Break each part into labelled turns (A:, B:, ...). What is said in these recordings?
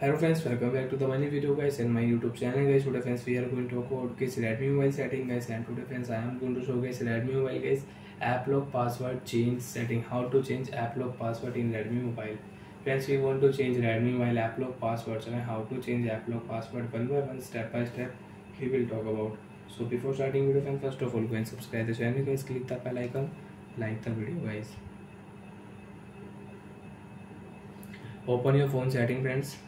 A: Hello friends, welcome back to the money video guys and my YouTube channel guys. Today friends we are going to talk about guys Redmi mobile setting guys, and today friends I am going to show guys Redmi mobile guys app lock password change setting, how to change app lock password in Redmi mobile. Friends we want to change Redmi mobile app lock passwords and how to change app lock password one by one, step by step we will talk about. So before starting video friends, first of all go and subscribe the channel guys, click the bell icon, like the video guys. Open your phone setting friends.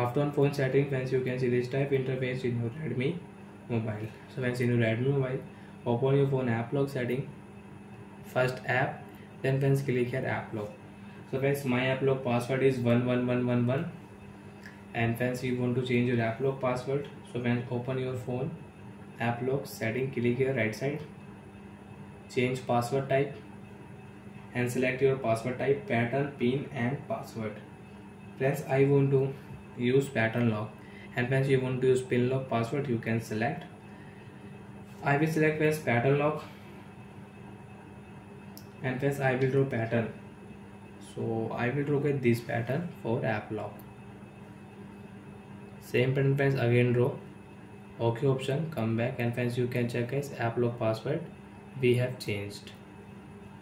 A: after on phone setting friends you can see this type interface in your redmi mobile so friends in your redmi mobile open your phone app lock setting first app then friends click here app lock so friends my app lock password is 11111 and friends you want to change your app lock password so friends open your phone app lock setting click here right side change password type and select your password type pattern pin and password friends i want to use pattern lock and once you want to use pin lock password you can select I will select as pattern lock and press I will draw pattern so I will draw this pattern for app lock same pattern press again draw ok option come back and friends you can check as app lock password we have changed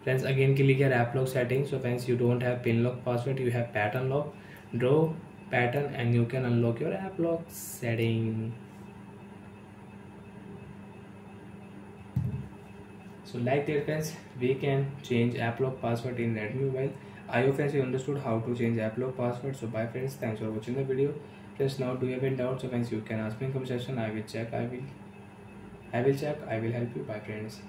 A: friends again click here app lock settings so friends you don't have pin lock password you have pattern lock draw pattern and you can unlock your app lock setting so like that friends we can change app lock password in redmi mobile i hope friends you understood how to change app lock password so bye friends thanks for watching the video friends now do you have any doubts so friends you can ask me in comment section i will check i will i will check i will help you bye friends